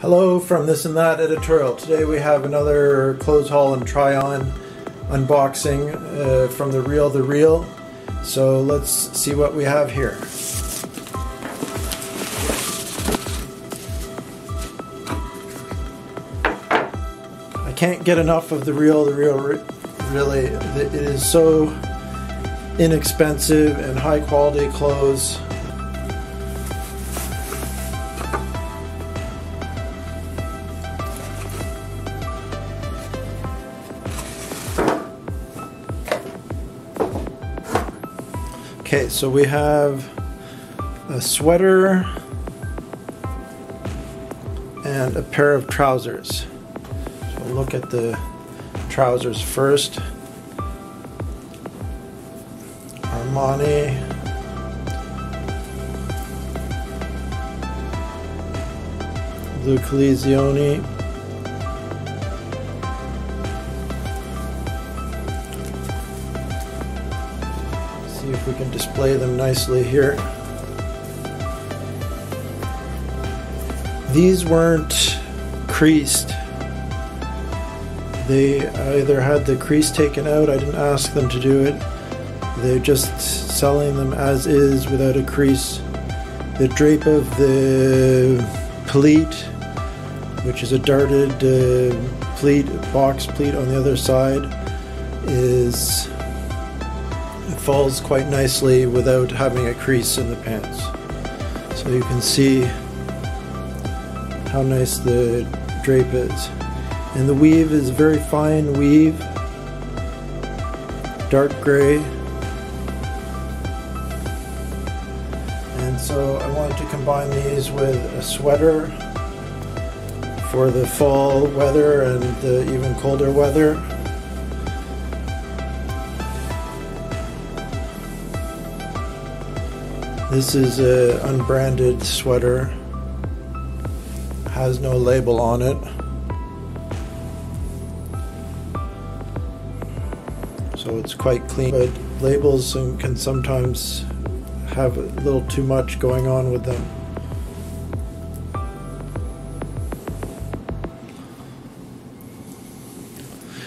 Hello from This and That editorial. Today we have another clothes haul and try on unboxing uh, from the Real the Real. So let's see what we have here. I can't get enough of the Real the Real really. It is so inexpensive and high quality clothes. Okay, so we have a sweater and a pair of trousers. So look at the trousers first. Armani. Le Collezioni. We can display them nicely here. These weren't creased. They either had the crease taken out, I didn't ask them to do it. They're just selling them as is without a crease. The drape of the pleat, which is a darted uh, pleat, box pleat on the other side, is falls quite nicely without having a crease in the pants. So you can see how nice the drape is. And the weave is very fine weave, dark gray. And so I wanted to combine these with a sweater for the fall weather and the even colder weather. This is an unbranded sweater, has no label on it. So it's quite clean, but labels can sometimes have a little too much going on with them.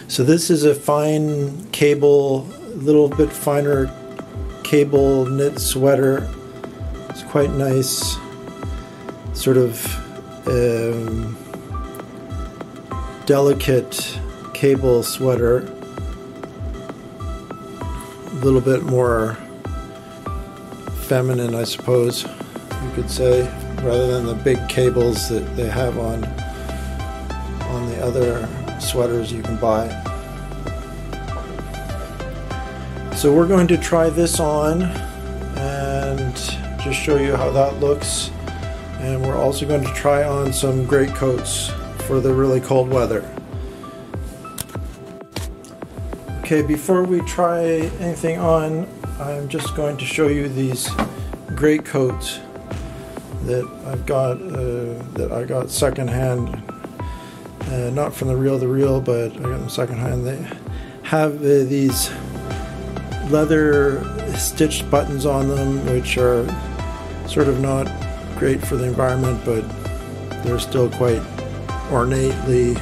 So this is a fine cable, a little bit finer cable knit sweater quite nice sort of um, delicate cable sweater. A little bit more feminine I suppose you could say rather than the big cables that they have on on the other sweaters you can buy. So we're going to try this on just show you how that looks. And we're also going to try on some great coats for the really cold weather. Okay, before we try anything on, I'm just going to show you these great coats that I've got uh, that I got secondhand, uh, not from the real the real, but I got them secondhand. They have uh, these leather stitched buttons on them, which are sort of not great for the environment, but they're still quite ornately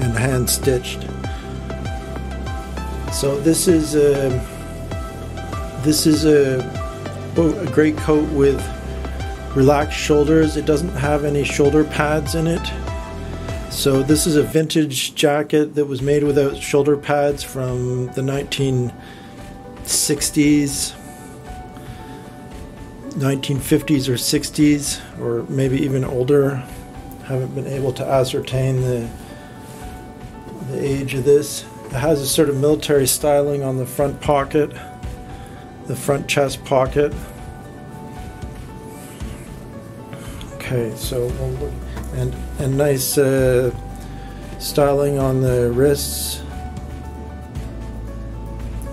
and hand stitched. So this is a this is a, oh, a great coat with relaxed shoulders. It doesn't have any shoulder pads in it. So this is a vintage jacket that was made without shoulder pads from the 1960s 1950s or 60s, or maybe even older. Haven't been able to ascertain the the age of this. It has a sort of military styling on the front pocket, the front chest pocket. Okay, so and and nice uh, styling on the wrists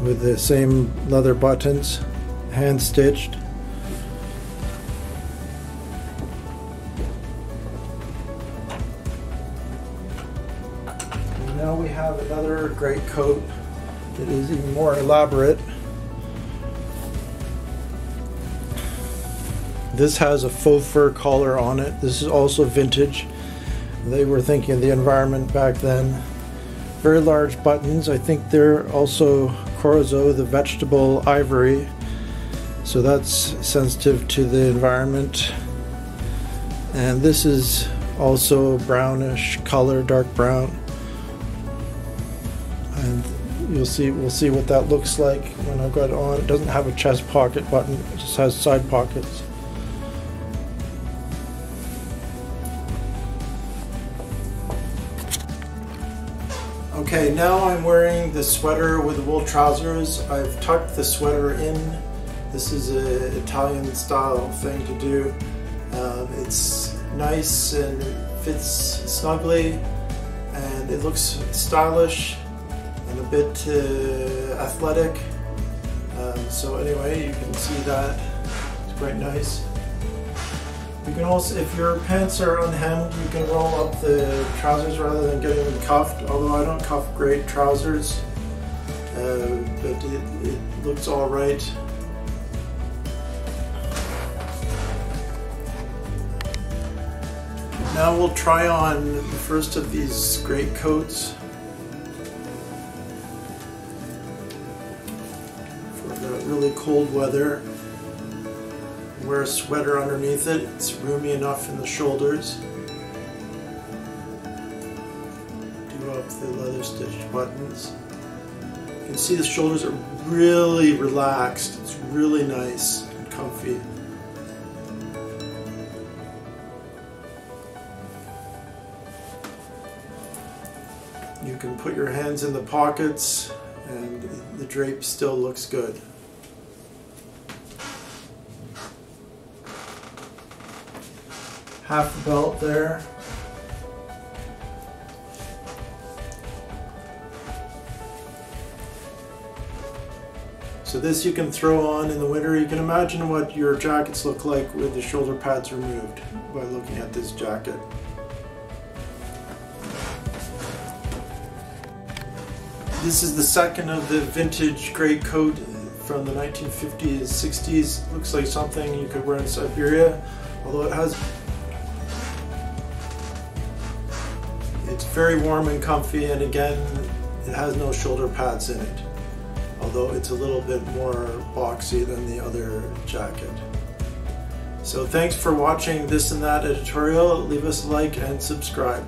with the same leather buttons, hand stitched. Another great coat that is even more elaborate. This has a faux fur collar on it. This is also vintage. They were thinking of the environment back then. Very large buttons. I think they're also Corozo, the vegetable ivory. So that's sensitive to the environment. And this is also brownish color, dark brown. You'll see we'll see what that looks like when I've got it on. It doesn't have a chest pocket button, it just has side pockets. Okay, now I'm wearing the sweater with the wool trousers. I've tucked the sweater in. This is an Italian style thing to do. Um, it's nice and fits snugly and it looks stylish bit uh, athletic. Um, so anyway, you can see that. It's quite nice. You can also, if your pants are unhemmed, you can roll up the trousers rather than getting them cuffed. Although I don't cuff great trousers, uh, but it, it looks all right. Now we'll try on the first of these great coats the really cold weather. Wear a sweater underneath it. It's roomy enough in the shoulders. Do up the leather stitched buttons. You can see the shoulders are really relaxed. It's really nice and comfy. You can put your hands in the pockets and drape still looks good. Half the belt there. So this you can throw on in the winter. You can imagine what your jackets look like with the shoulder pads removed by looking at this jacket. This is the second of the vintage gray coat from the 1950s, 60s. Looks like something you could wear in Siberia, although it has It's very warm and comfy and again it has no shoulder pads in it, although it's a little bit more boxy than the other jacket. So thanks for watching this and that editorial. Leave us a like and subscribe.